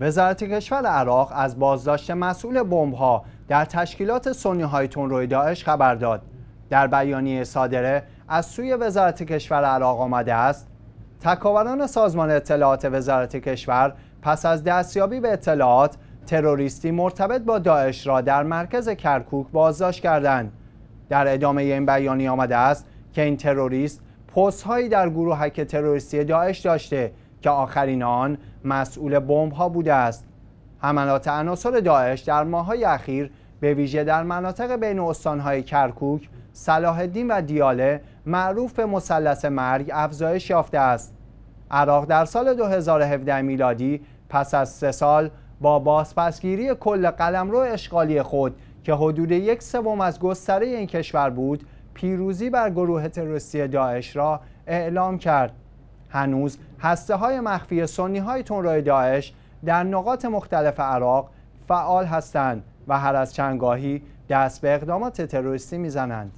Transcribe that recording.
وزارت کشور عراق از بازداشت مسئول بمب‌ها در تشکیلات سنی های تندروی داعش خبر داد. در بیانیه صادره از سوی وزارت کشور عراق آمده است تکاوران سازمان اطلاعات وزارت کشور پس از دستیابی به اطلاعات تروریستی مرتبط با داعش را در مرکز کرکوک بازداشت کردند. در ادامه این بیانیه آمده است که این تروریست پست هایی در گروهک تروریستی داعش داشته که آخرین آن مسئول بمب ها بوده است. حملات عناصر داعش در ماههای اخیر به ویژه در مناطق بین استانهای کرکوک، صلاح الدین و دیاله معروف به مثلث مرگ افزایش یافته است. عراق در سال 2017 میلادی پس از سه سال با بازپسگیری کل قلمرو اشغالی خود که حدود یک سوم از گستره این کشور بود پیروزی بر گروه تروریستی داعش را اعلام کرد هنوز هسته های مخفی سنی های تنرای داعش در نقاط مختلف عراق فعال هستند و هر از چندگاهی دست به اقدامات تروریستی می‌زنند.